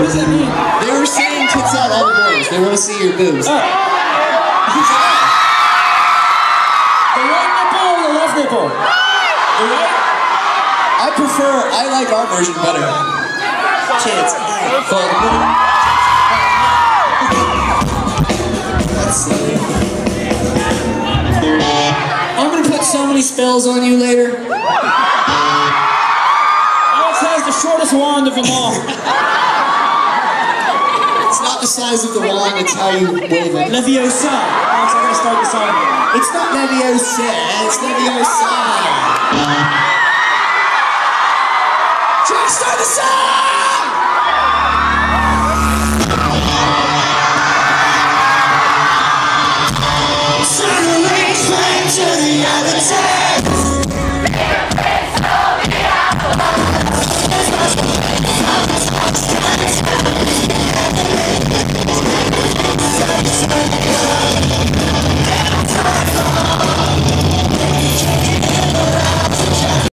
What does that mean? They were saying tits out all the boys. They want to see your boobs. Oh. The right nipple or the left nipple? The right? I prefer, I like our version better. Tits out for the boobs. That's silly. I'm gonna put so many spells on you later. Alex has the shortest wand of them all size of the wine and tell you wave it. Leviosa. That's how I start the song. It's not Leviosa, it's Leviosa. Jack, start the song! Suddenly climb to the other side.